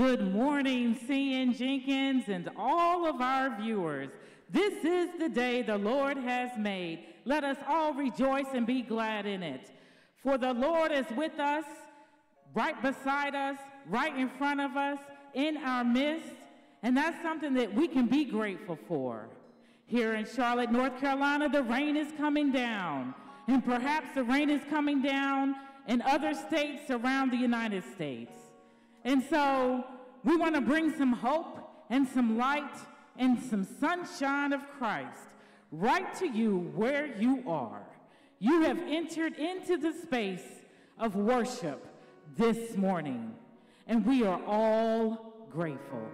Good morning, C.N. Jenkins and all of our viewers. This is the day the Lord has made. Let us all rejoice and be glad in it. For the Lord is with us, right beside us, right in front of us, in our midst, and that's something that we can be grateful for. Here in Charlotte, North Carolina, the rain is coming down, and perhaps the rain is coming down in other states around the United States. And so we want to bring some hope and some light and some sunshine of Christ right to you where you are. You have entered into the space of worship this morning, and we are all grateful.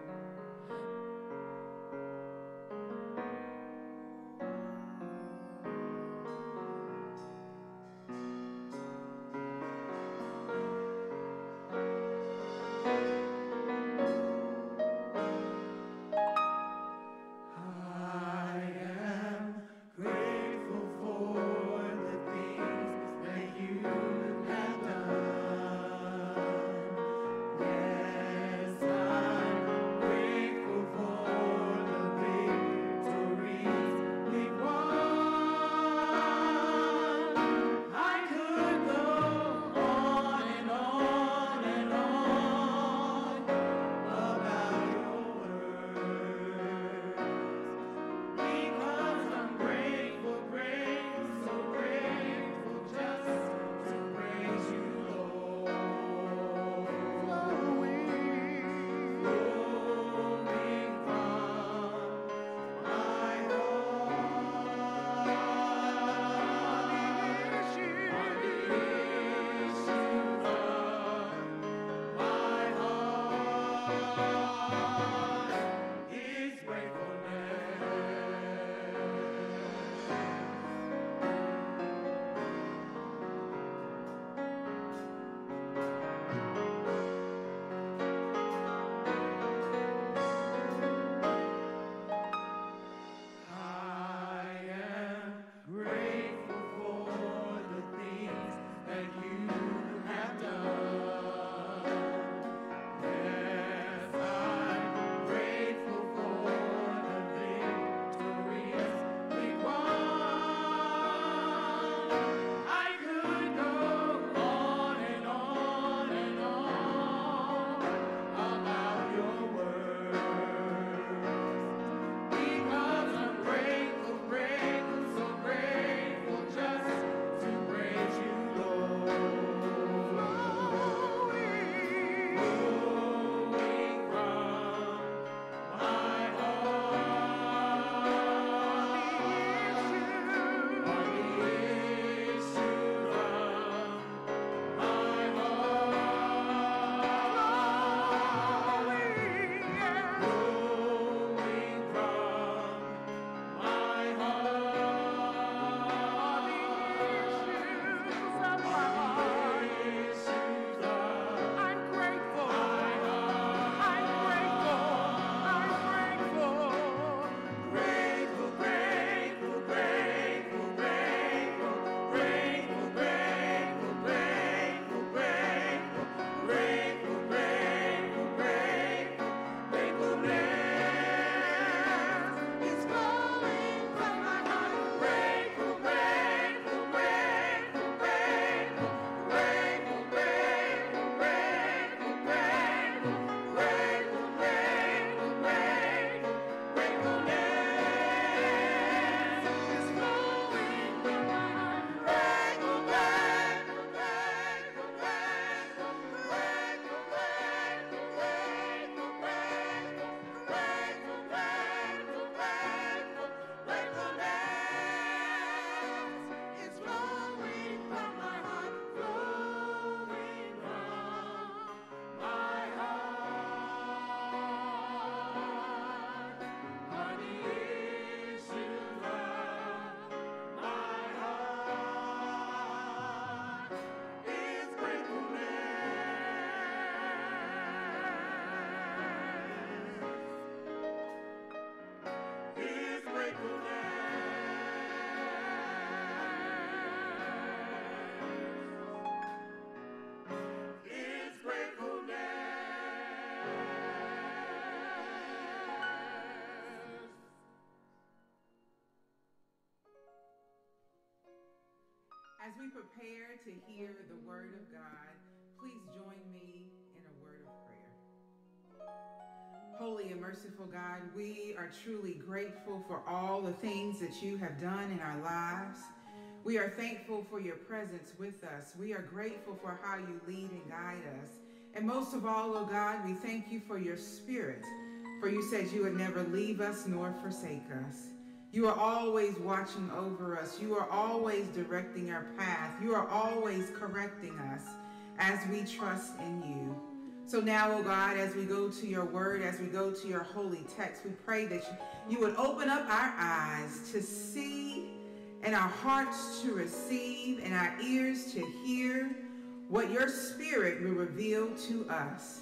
We prepare to hear the word of God, please join me in a word of prayer. Holy and merciful God, we are truly grateful for all the things that you have done in our lives. We are thankful for your presence with us. We are grateful for how you lead and guide us. And most of all, oh God, we thank you for your spirit, for you said you would never leave us nor forsake us. You are always watching over us. You are always directing our path. You are always correcting us as we trust in you. So now, oh God, as we go to your word, as we go to your holy text, we pray that you, would open up our eyes to see and our hearts to receive and our ears to hear what your spirit will reveal to us.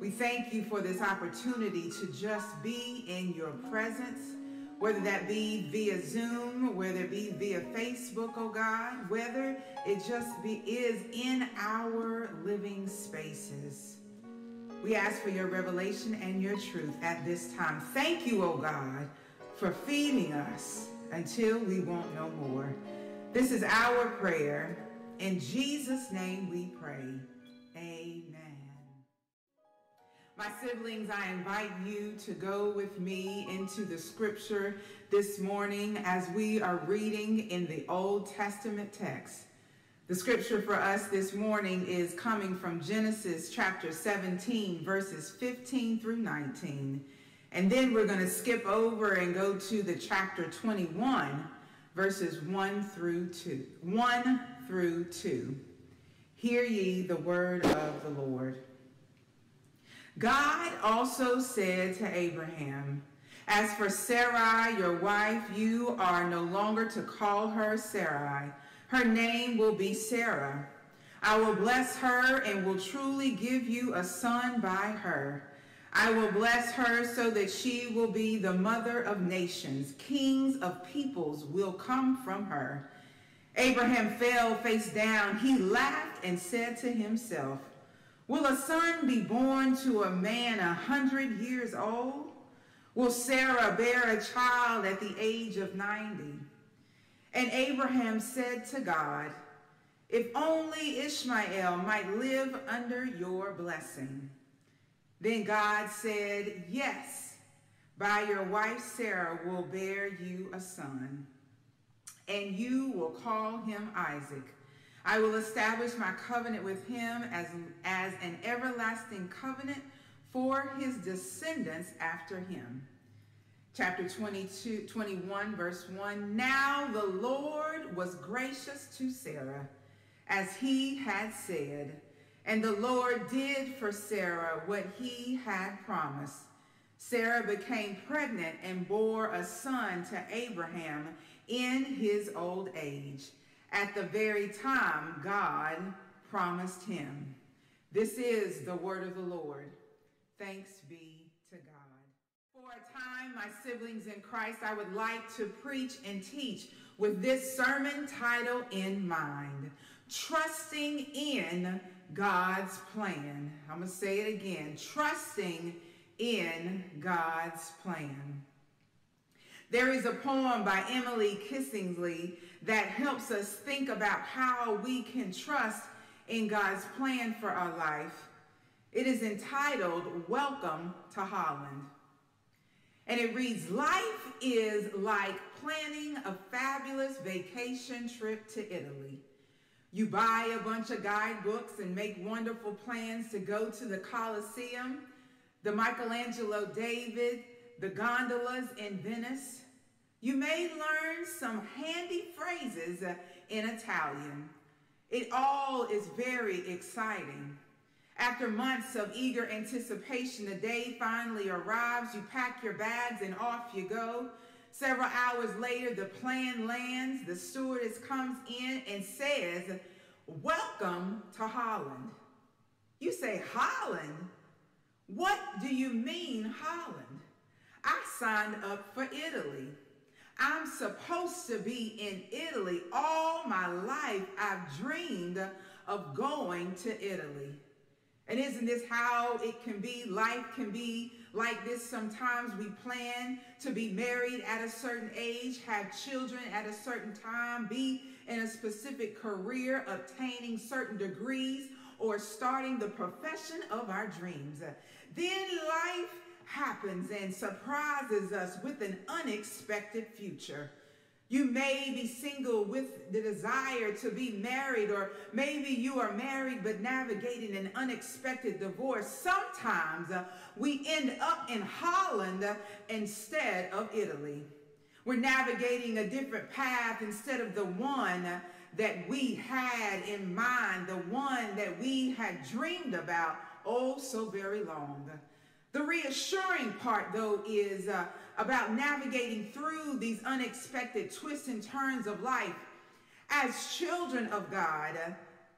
We thank you for this opportunity to just be in your presence whether that be via Zoom, whether it be via Facebook, oh God, whether it just be is in our living spaces. We ask for your revelation and your truth at this time. Thank you, oh God, for feeding us until we want no more. This is our prayer. In Jesus' name we pray. Amen. My siblings, I invite you to go with me into the scripture this morning as we are reading in the Old Testament text. The scripture for us this morning is coming from Genesis chapter 17, verses 15 through 19. And then we're going to skip over and go to the chapter 21, verses 1 through 2. 1 through 2. Hear ye the word of the Lord. God also said to Abraham, As for Sarai, your wife, you are no longer to call her Sarai. Her name will be Sarah. I will bless her and will truly give you a son by her. I will bless her so that she will be the mother of nations. Kings of peoples will come from her. Abraham fell face down. He laughed and said to himself, Will a son be born to a man a hundred years old? Will Sarah bear a child at the age of 90? And Abraham said to God, If only Ishmael might live under your blessing. Then God said, Yes, by your wife Sarah will bear you a son, and you will call him Isaac. I will establish my covenant with him as, as an everlasting covenant for his descendants after him. Chapter 22, 21, verse 1. Now the Lord was gracious to Sarah, as he had said, and the Lord did for Sarah what he had promised. Sarah became pregnant and bore a son to Abraham in his old age at the very time God promised him. This is the word of the Lord. Thanks be to God. For a time, my siblings in Christ, I would like to preach and teach with this sermon title in mind Trusting in God's Plan. I'm going to say it again Trusting in God's Plan. There is a poem by Emily Kingsley that helps us think about how we can trust in God's plan for our life. It is entitled Welcome to Holland. And it reads Life is like planning a fabulous vacation trip to Italy. You buy a bunch of guidebooks and make wonderful plans to go to the Colosseum, the Michelangelo David, the gondolas in Venice. You may learn some handy phrases in Italian. It all is very exciting. After months of eager anticipation, the day finally arrives. You pack your bags and off you go. Several hours later, the plane lands. The stewardess comes in and says, Welcome to Holland. You say, Holland? What do you mean, Holland? I signed up for Italy. I'm supposed to be in Italy. All my life, I've dreamed of going to Italy. And isn't this how it can be? Life can be like this. Sometimes we plan to be married at a certain age, have children at a certain time, be in a specific career, obtaining certain degrees, or starting the profession of our dreams. Then life happens and surprises us with an unexpected future. You may be single with the desire to be married, or maybe you are married but navigating an unexpected divorce. Sometimes uh, we end up in Holland instead of Italy. We're navigating a different path instead of the one that we had in mind, the one that we had dreamed about oh so very long. The reassuring part, though, is uh, about navigating through these unexpected twists and turns of life. As children of God,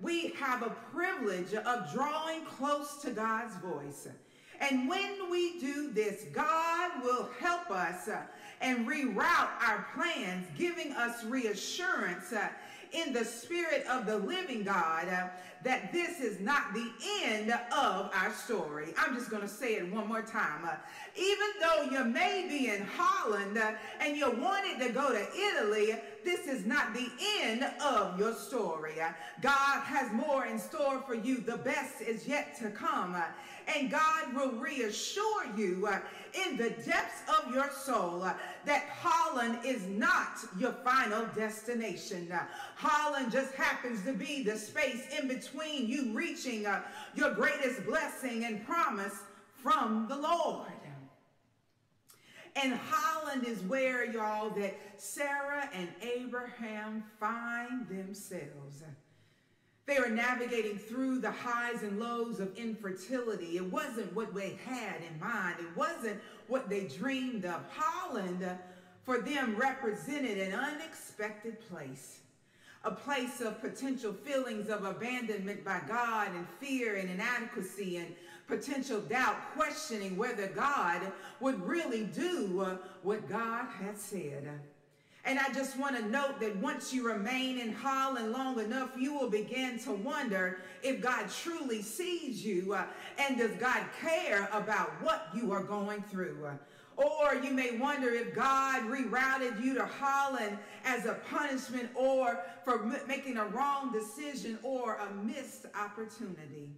we have a privilege of drawing close to God's voice. And when we do this, God will help us uh, and reroute our plans, giving us reassurance uh, in the spirit of the living God uh, that this is not the end of our story. I'm just going to say it one more time. Uh, even though you may be in Holland uh, and you wanted to go to Italy, this is not the end of your story. God has more in store for you. The best is yet to come. Uh, and God will reassure you uh, in the depths of your soul that Holland is not your final destination. Holland just happens to be the space in between you reaching your greatest blessing and promise from the Lord. And Holland is where, y'all, that Sarah and Abraham find themselves. They were navigating through the highs and lows of infertility. It wasn't what they had in mind. It wasn't what they dreamed of. Holland, for them, represented an unexpected place. A place of potential feelings of abandonment by God and fear and inadequacy and potential doubt, questioning whether God would really do uh, what God had said. And I just want to note that once you remain in Holland long enough, you will begin to wonder if God truly sees you uh, and does God care about what you are going through. Or you may wonder if God rerouted you to Holland as a punishment or for making a wrong decision or a missed opportunity.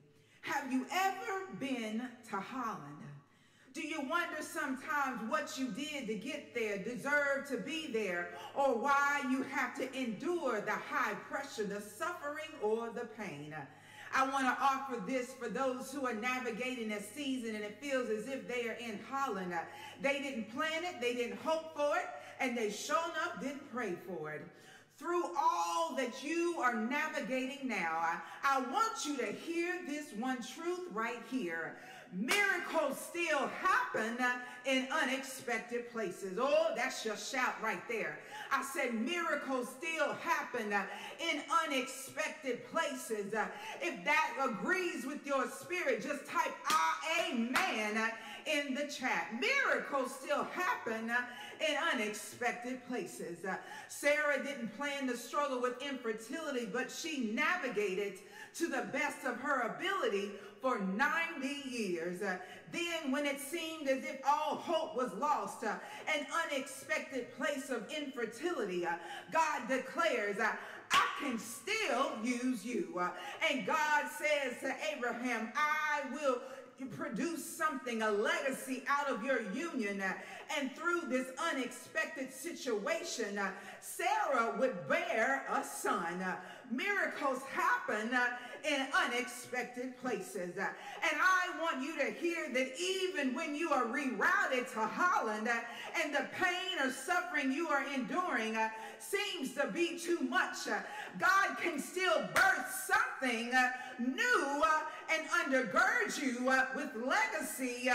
Have you ever been to Holland? Do you wonder sometimes what you did to get there, deserve to be there, or why you have to endure the high pressure, the suffering, or the pain? I want to offer this for those who are navigating a season and it feels as if they are in Holland. They didn't plan it, they didn't hope for it, and they shown up didn't pray for it through all that you are navigating now, I, I, want you to hear this one truth right here. Miracles still happen in unexpected places. Oh, that's your shout right there. I said miracles still happen in unexpected places. If that agrees with your spirit, just type ah, amen in the chat. Miracles still happen in unexpected places. Sarah didn't plan to struggle with infertility, but she navigated to the best of her ability for 90 years. Uh, then, when it seemed as if all hope was lost, uh, an unexpected place of infertility, uh, God declares, I can still use you. And God says to Abraham, I will produce something, a legacy out of your union. And through this unexpected situation, Sarah would bear a son. Miracles happen in unexpected places. And I want you to hear that even when you are rerouted to Holland and the pain or suffering you are enduring uh, seems to be too much, uh, God can still birth something uh, new and undergird you uh, with legacy uh,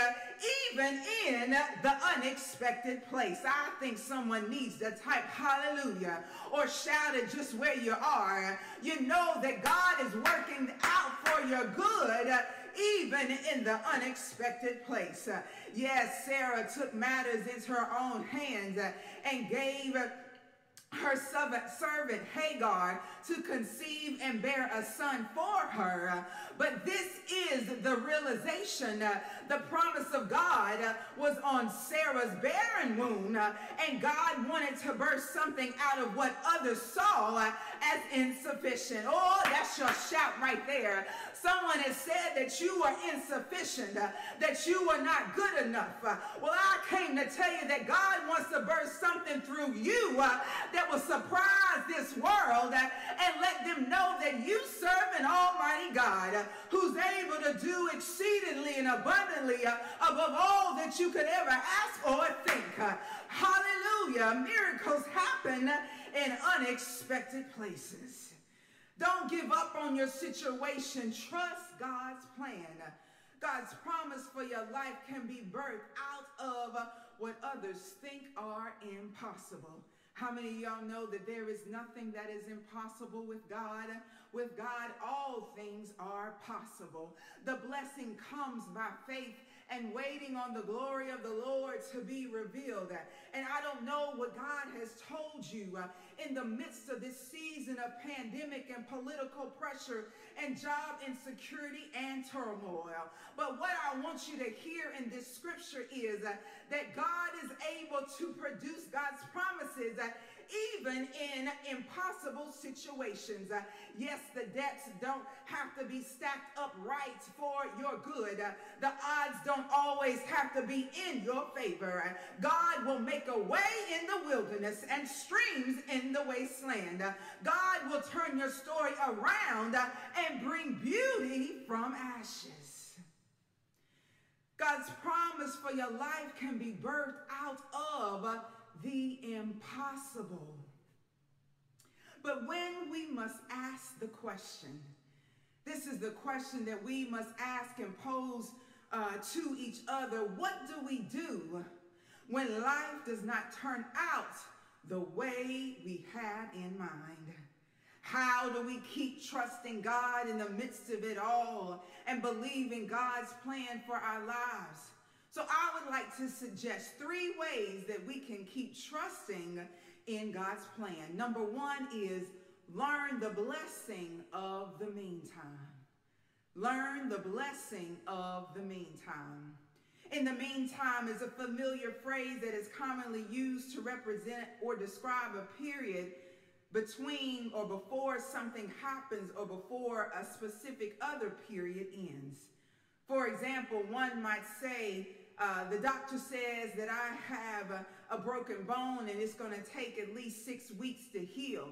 even in the unexpected place. I think someone needs to type hallelujah or shout it just where you are. You know that God is working out for your good uh, even in the unexpected place. Yes, Sarah took matters into her own hands and gave her servant Hagar to conceive and bear a son for her. But this is the realization. Uh, the promise of God uh, was on Sarah's barren womb, uh, and God wanted to birth something out of what others saw as insufficient. Oh, that's your shout right there. Someone has said that you are insufficient, uh, that you are not good enough. Uh, well, I came to tell you that God wants to burst something through you uh, that will surprise this world and let them know that you serve an almighty God who's able to do exceedingly and abundantly above all that you could ever ask or think. Hallelujah. Miracles happen in unexpected places. Don't give up on your situation. Trust God's plan. God's promise for your life can be birthed out of what others think are impossible. How many of y'all know that there is nothing that is impossible with God? With God, all things are possible. The blessing comes by faith and waiting on the glory of the Lord to be revealed. And I don't know what God has told you uh, in the midst of this season of pandemic and political pressure and job insecurity and turmoil. But what I want you to hear in this scripture is uh, that God is able to produce God's promises uh, even in impossible situations. Uh, yes, the debts don't have to be stacked up right for your good. Uh, the odds don't always have to be in your favor. Uh, God will make a way in the wilderness and streams in the wasteland. God will turn your story around and bring beauty from ashes. God's promise for your life can be birthed out of the impossible. But when we must ask the question, this is the question that we must ask and pose uh, to each other. What do we do when life does not turn out the way we had in mind? How do we keep trusting God in the midst of it all and believing God's plan for our lives? So I would like to suggest three ways that we can keep trusting in God's plan. Number one is learn the blessing of the meantime. Learn the blessing of the meantime. In the meantime is a familiar phrase that is commonly used to represent or describe a period between or before something happens or before a specific other period ends. For example, one might say, uh, the doctor says that I have a, a broken bone and it's going to take at least six weeks to heal.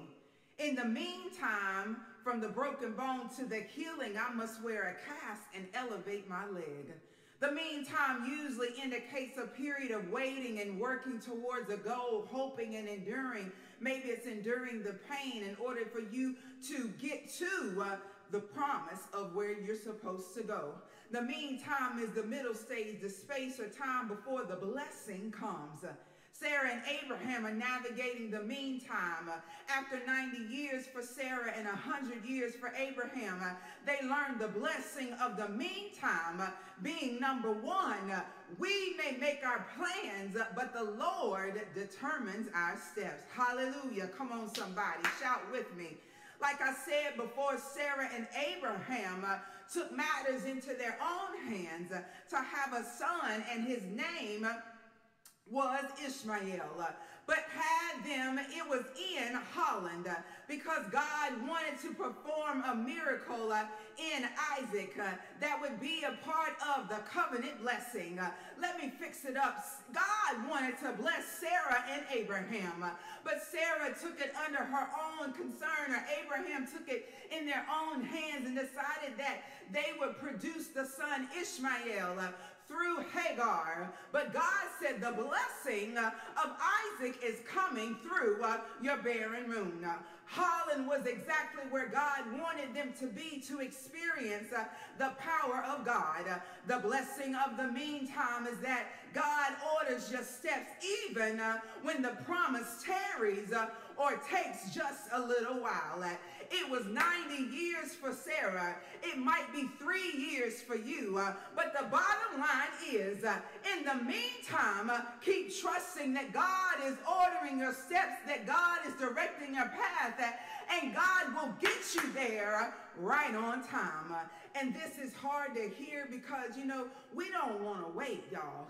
In the meantime, from the broken bone to the healing, I must wear a cast and elevate my leg. The meantime usually indicates a period of waiting and working towards a goal, hoping and enduring. Maybe it's enduring the pain in order for you to get to uh, the promise of where you're supposed to go. The meantime is the middle stage, the space or time before the blessing comes. Sarah and Abraham are navigating the meantime. After 90 years for Sarah and 100 years for Abraham, they learned the blessing of the meantime being number one. We may make our plans, but the Lord determines our steps. Hallelujah. Come on, somebody. Shout with me. Like I said before, Sarah and Abraham took matters into their own hands to have a son, and his name was Ishmael. But had them, it was in Holland because God wanted to perform a miracle uh, in Isaac uh, that would be a part of the covenant blessing. Uh, let me fix it up. God wanted to bless Sarah and Abraham, but Sarah took it under her own concern, or Abraham took it in their own hands and decided that they would produce the son Ishmael through Hagar. But God said the blessing of Isaac is coming through uh, your barren womb. Holland was exactly where God wanted them to be to experience uh, the power of God. Uh, the blessing of the meantime is that God orders your steps even uh, when the promise tarries uh, or takes just a little while. It was 90 years for Sarah. It might be three years for you. Uh, but the bottom line is, uh, in the meantime, uh, keep trusting that God is ordering your steps, that God is directing your path, and God will get you there right on time. and this is hard to hear because, you know, we don't want to wait, y'all.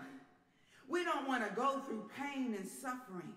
We don't want to go through pain and suffering.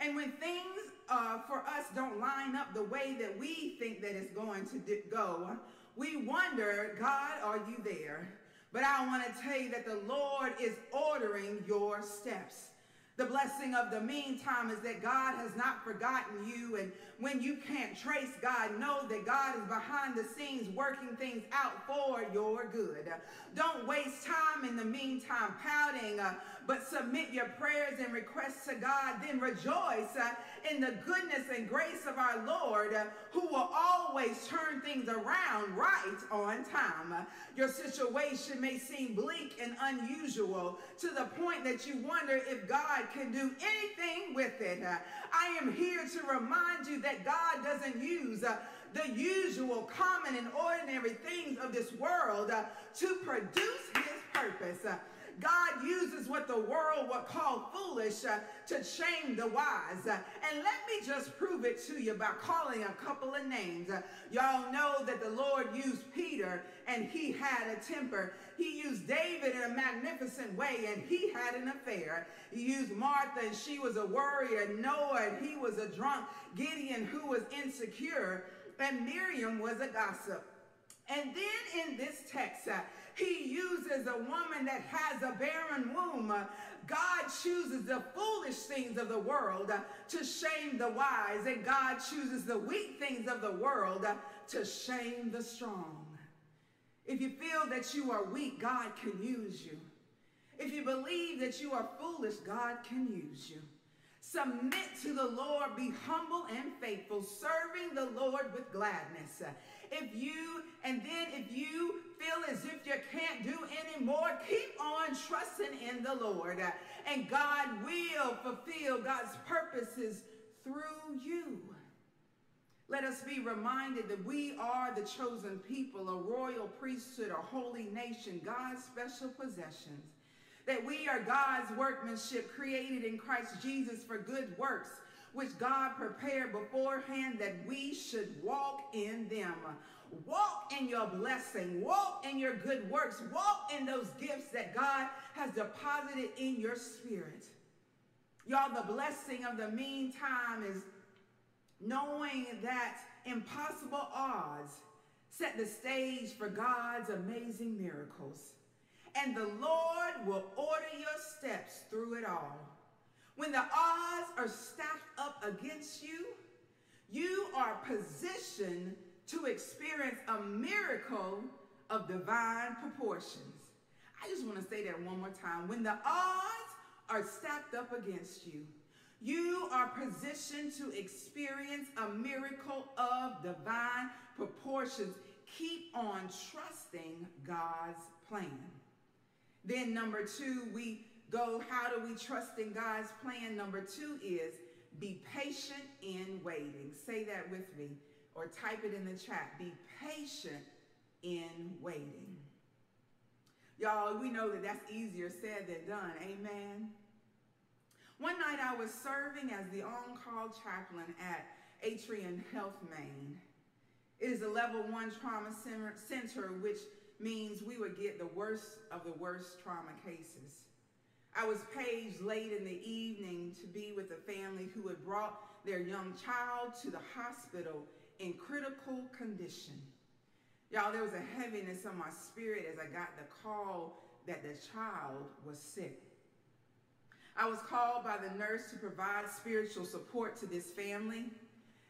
And when things uh, for us don't line up the way that we think that it's going to go, we wonder, God, are you there? But I want to tell you that the Lord is ordering your steps. The blessing of the meantime is that God has not forgotten you. And when you can't trace God, know that God is behind the scenes working things out for your good. Don't waste time in the meantime pouting, uh, but submit your prayers and requests to God. Then rejoice uh, in the goodness and grace of our Lord, uh, who will always turn things around right on time. Your situation may seem bleak and unusual to the point that you wonder if God can do anything with it. Uh, I am here to remind you that God doesn't use the usual, common, and ordinary things of this world to produce his purpose. God uses what the world would call foolish uh, to shame the wise. Uh, and let me just prove it to you by calling a couple of names. Uh, y'all know that the Lord used Peter and he had a temper. He used David in a magnificent way and he had an affair. He used Martha and she was a worrier. Noah and he was a drunk. Gideon who was insecure. And Miriam was a gossip. And then in this text, uh, he uses a woman that has a barren womb. God chooses the foolish things of the world to shame the wise, and God chooses the weak things of the world to shame the strong. If you feel that you are weak, God can use you. If you believe that you are foolish, God can use you. Submit to the Lord, be humble and faithful, serving the Lord with gladness. If you, and then if you feel as if you can't do anymore, keep on trusting in the Lord. And God will fulfill God's purposes through you. Let us be reminded that we are the chosen people, a royal priesthood, a holy nation, God's special possessions that we are God's workmanship created in Christ Jesus for good works, which God prepared beforehand that we should walk in them. Walk in your blessing, walk in your good works, walk in those gifts that God has deposited in your spirit. Y'all, the blessing of the meantime is knowing that impossible odds set the stage for God's amazing miracles and the Lord will order your steps through it all. When the odds are stacked up against you, you are positioned to experience a miracle of divine proportions. I just want to say that one more time. When the odds are stacked up against you, you are positioned to experience a miracle of divine proportions. Keep on trusting God's plan. Then, number two, we go, how do we trust in God's plan? Number two is be patient in waiting. Say that with me or type it in the chat. Be patient in waiting. Y'all, we know that that's easier said than done. Amen. One night I was serving as the on call chaplain at Atrium Health Main. It is a level one trauma center, which means we would get the worst of the worst trauma cases. I was paged late in the evening to be with a family who had brought their young child to the hospital in critical condition. Y'all, there was a heaviness on my spirit as I got the call that the child was sick. I was called by the nurse to provide spiritual support to this family.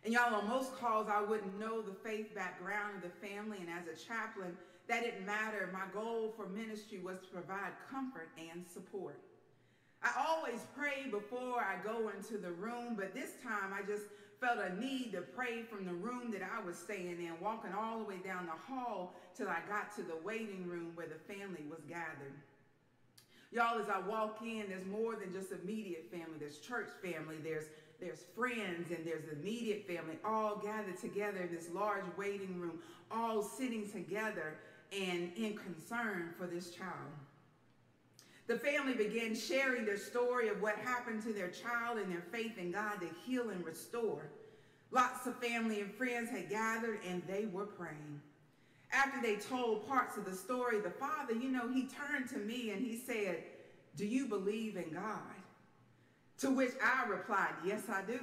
And y'all, on most calls, I wouldn't know the faith background of the family. And as a chaplain, that didn't matter. My goal for ministry was to provide comfort and support. I always pray before I go into the room, but this time I just felt a need to pray from the room that I was staying in, walking all the way down the hall till I got to the waiting room where the family was gathered. Y'all, as I walk in, there's more than just immediate family. There's church family, there's there's friends, and there's immediate family, all gathered together in this large waiting room, all sitting together and in concern for this child. The family began sharing their story of what happened to their child and their faith in God to heal and restore. Lots of family and friends had gathered and they were praying. After they told parts of the story, the father, you know, he turned to me and he said, Do you believe in God? To which I replied, Yes, I do.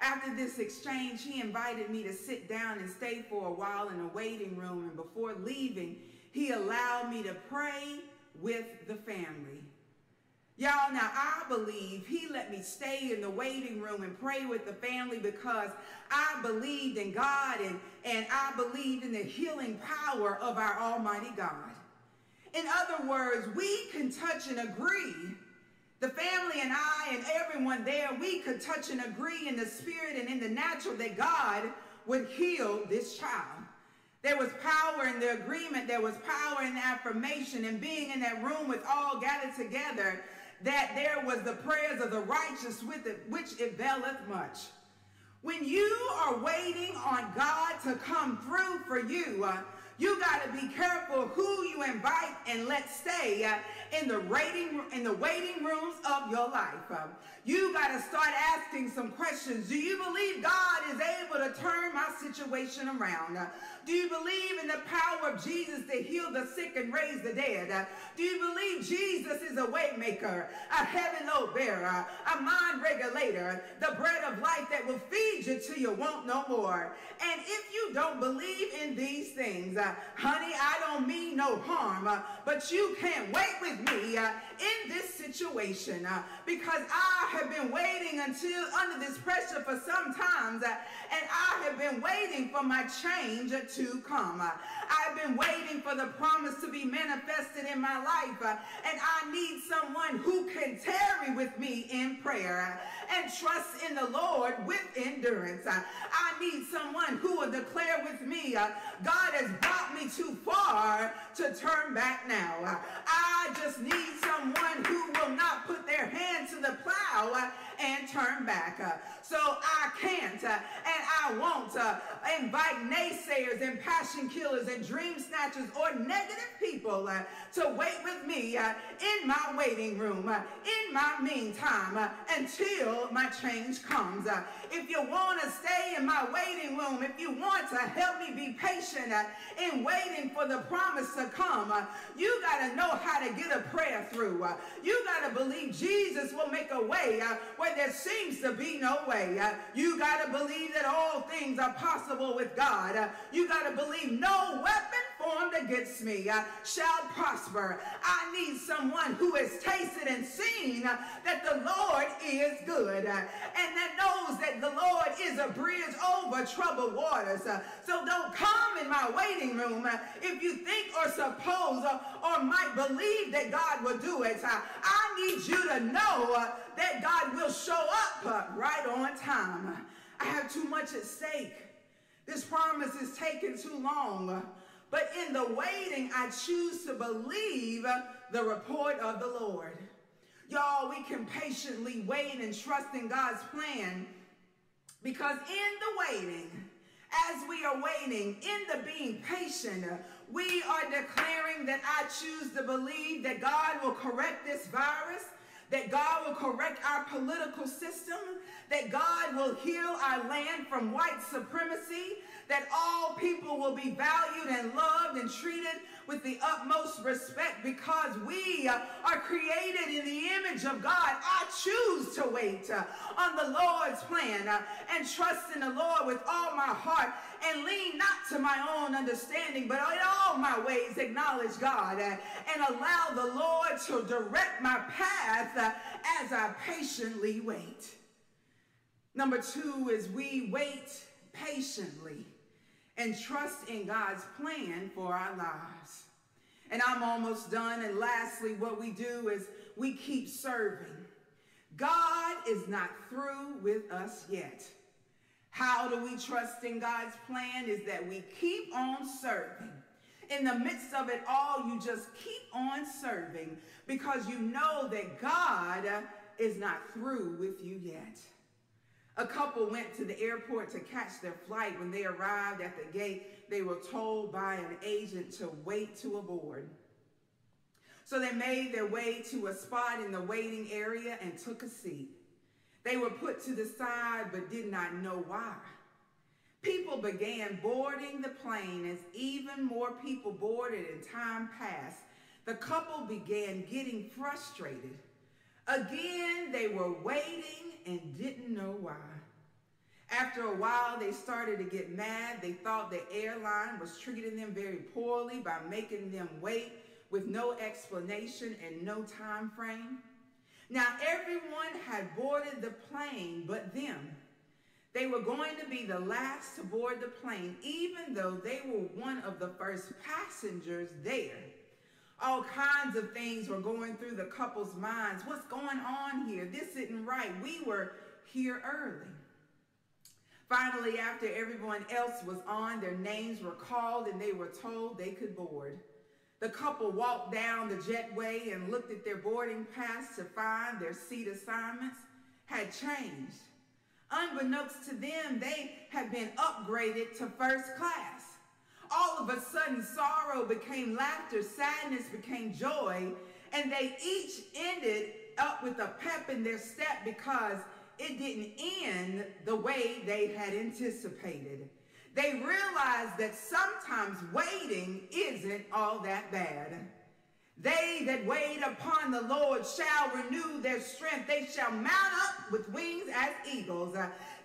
After this exchange, he invited me to sit down and stay for a while in a waiting room. And before leaving, he allowed me to pray with the family. Y'all, now I believe he let me stay in the waiting room and pray with the family because I believed in God and, and I believed in the healing power of our Almighty God. In other words, we can touch and agree. The family and I and everyone there, we could touch and agree in the spirit and in the natural that God would heal this child. There was power in the agreement. There was power in affirmation and being in that room with all gathered together that there was the prayers of the righteous with it, which availeth much. When you are waiting on God to come through for you, uh, you got to be careful who you invite and let stay uh, in the waiting in the waiting rooms of your life. Uh, you got to start asking some questions. Do you believe God is able to turn my situation around? Do you believe in the power of Jesus to heal the sick and raise the dead? Do you believe Jesus is a waymaker, a heaven load bearer, a mind regulator, the bread of life that will feed you till you want no more? And if you don't believe in these things, uh, honey, I don't mean no harm, uh, but you can't wait with me uh, in this situation uh, because I have been waiting until under this pressure for some times, uh, and I have been waiting for my change to come. Uh, I've been waiting for the promise to be manifested in my life, uh, and I need someone who can tarry with me in prayer uh, and trust in the Lord with endurance. Uh, I need someone who will declare with me, uh, God has brought me too far to turn back now. I just need someone who will not put their hand to the plow and turn back. So I can't uh, and I won't uh, invite naysayers and passion killers and dream snatchers or negative people uh, to wait with me in my waiting room in my meantime until my change comes. If you want to stay in my waiting room, if you want to help me be patient uh, in waiting for the promise to come, uh, you got to know how to get a prayer through. Uh, you got to believe Jesus will make a way where there seems to be no way. You got to believe that all things are possible with God. You got to believe no weapon formed against me uh, shall prosper. I need someone who has tasted and seen that the Lord is good uh, and that knows that the Lord is a bridge over troubled waters. Uh, so don't come in my waiting room if you think or suppose or might believe that God will do it. I need you to know that God will show up right on time. I have too much at stake. This promise is taking too long. But in the waiting, I choose to believe the report of the Lord. Y'all, we can patiently wait and trust in God's plan because in the waiting, as we are waiting, in the being patient, we are declaring that I choose to believe that God will correct this virus that God will correct our political system, that God will heal our land from white supremacy, that all people will be valued and loved and treated with the utmost respect because we uh, are created in the image of God. I choose to wait uh, on the Lord's plan uh, and trust in the Lord with all my heart and lean not to my own understanding, but in all my ways acknowledge God and allow the Lord to direct my path as I patiently wait. Number two is we wait patiently and trust in God's plan for our lives. And I'm almost done. And lastly, what we do is we keep serving. God is not through with us yet. How do we trust in God's plan? Is that we keep on serving. in the midst of it all, you just keep on serving because you know that God is not through with you yet. A couple went to the airport to catch their flight. When they arrived at the gate, they were told by an agent to wait to aboard. So they made their way to a spot in the waiting area and took a seat. They were put to the side but did not know why. People began boarding the plane as even more people boarded and time passed. The couple began getting frustrated. Again, they were waiting and didn't know why. After a while, they started to get mad. They thought the airline was treating them very poorly by making them wait with no explanation and no time frame. Now, everyone had boarded the plane but them. They were going to be the last to board the plane, even though they were one of the first passengers there. All kinds of things were going through the couple's minds. What's going on here? This isn't right. We were here early. Finally, after everyone else was on, their names were called and they were told they could board. The couple walked down the jetway and looked at their boarding pass to find their seat assignments had changed. Unbeknownst to them, they had been upgraded to first class. All of a sudden, sorrow became laughter, sadness became joy, and they each ended up with a pep in their step because it didn't end the way they had anticipated. They realized that sometimes waiting isn't all that bad. They that wait upon the Lord shall renew their strength. They shall mount up with wings as eagles.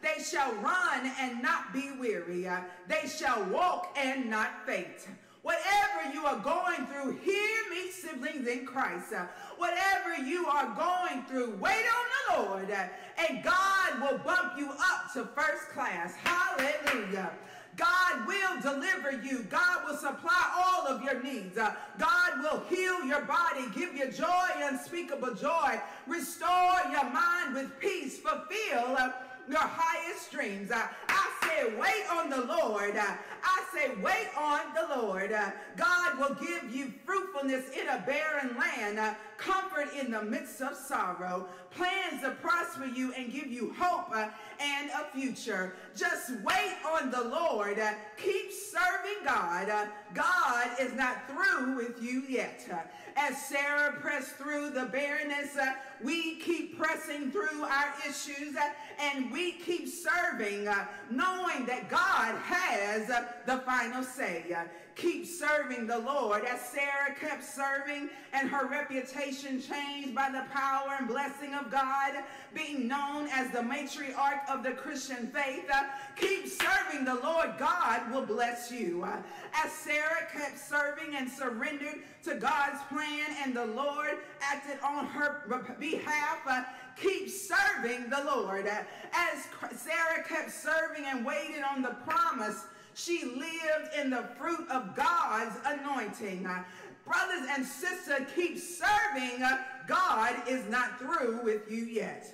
They shall run and not be weary. They shall walk and not faint. Whatever you are going through, hear me, siblings in Christ. Uh, whatever you are going through, wait on the Lord, uh, and God will bump you up to first class. Hallelujah. God will deliver you. God will supply all of your needs. Uh, God will heal your body, give you joy, unspeakable joy, restore your mind with peace, fulfill uh, your highest dreams. Uh, I say, wait on the Lord. Uh, I say, wait on the Lord. Uh, God will give you fruitfulness in a barren land, uh, comfort in the midst of sorrow, plans to prosper you and give you hope uh, and a future. Just wait on the Lord. Uh, keep serving God. God is not through with you yet. As Sarah pressed through the barrenness, we keep pressing through our issues and we keep serving, knowing that God has the final say. Keep serving the Lord. As Sarah kept serving and her reputation changed by the power and blessing of God, being known as the matriarch of the Christian faith, uh, keep serving the Lord. God will bless you. Uh, as Sarah kept serving and surrendered to God's plan and the Lord acted on her behalf, uh, keep serving the Lord. As Sarah kept serving and waiting on the promise she lived in the fruit of God's anointing. Brothers and sisters, keep serving. God is not through with you yet.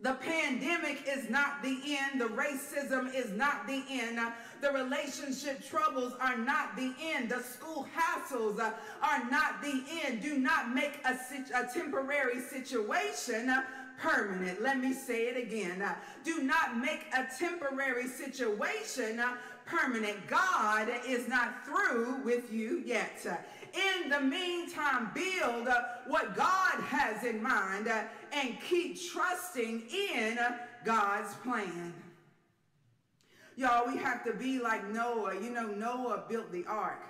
The pandemic is not the end. The racism is not the end. The relationship troubles are not the end. The school hassles uh, are not the end. Do not make a, a temporary situation uh, permanent. Let me say it again. Uh, do not make a temporary situation permanent. God is not through with you yet. In the meantime, build what God has in mind and keep trusting in God's plan. Y'all, we have to be like Noah. You know, Noah built the ark.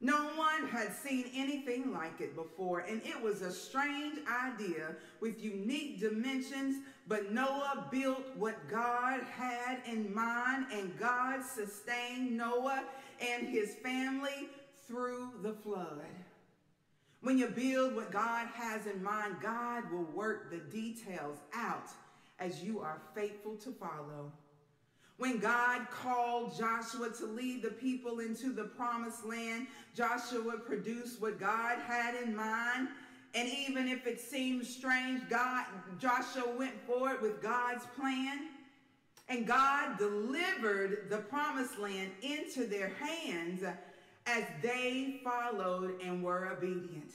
No one had seen anything like it before, and it was a strange idea with unique dimensions, but Noah built what God had in mind, and God sustained Noah and his family through the flood. When you build what God has in mind, God will work the details out as you are faithful to follow. When God called Joshua to lead the people into the promised land, Joshua produced what God had in mind. And even if it seemed strange, God, Joshua went forward with God's plan. And God delivered the promised land into their hands as they followed and were obedient.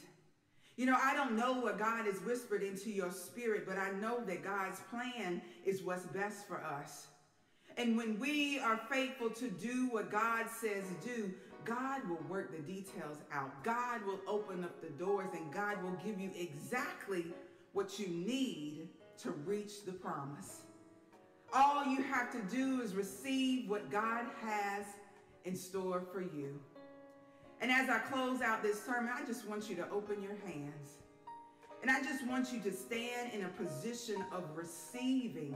You know, I don't know what God has whispered into your spirit, but I know that God's plan is what's best for us. And when we are faithful to do what God says do, God will work the details out. God will open up the doors and God will give you exactly what you need to reach the promise. All you have to do is receive what God has in store for you. And as I close out this sermon, I just want you to open your hands. And I just want you to stand in a position of receiving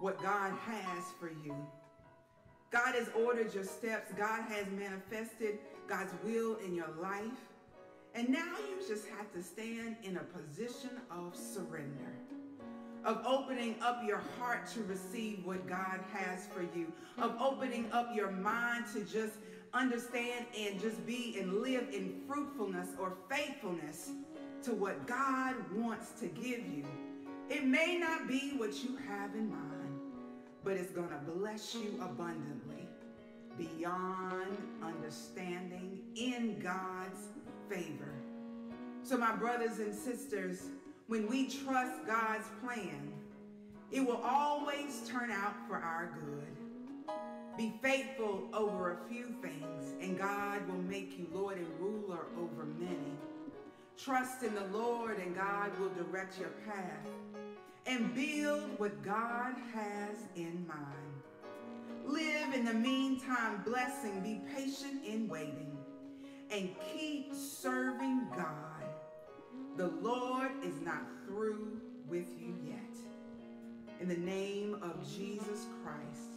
what God has for you. God has ordered your steps. God has manifested God's will in your life. And now you just have to stand in a position of surrender, of opening up your heart to receive what God has for you, of opening up your mind to just understand and just be and live in fruitfulness or faithfulness to what God wants to give you. It may not be what you have in mind, but it's going to bless you abundantly beyond understanding in God's favor. So, my brothers and sisters, when we trust God's plan, it will always turn out for our good. Be faithful over a few things, and God will make you Lord and ruler over many. Trust in the Lord, and God will direct your path. And build what God has in mind. Live in the meantime, blessing, be patient in waiting, and keep serving God. The Lord is not through with you yet. In the name of Jesus Christ.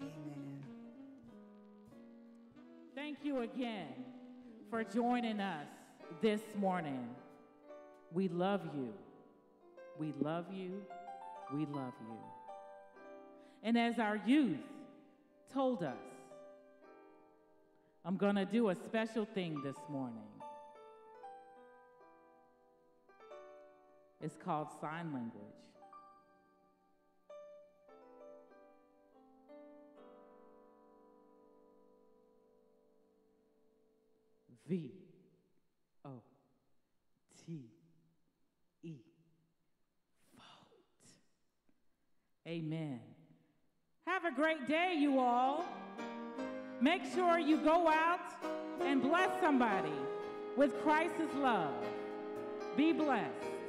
Amen. Thank you again for joining us this morning. We love you. We love you. We love you. And as our youth told us, I'm going to do a special thing this morning. It's called sign language. V O T Amen. Have a great day, you all. Make sure you go out and bless somebody with Christ's love. Be blessed.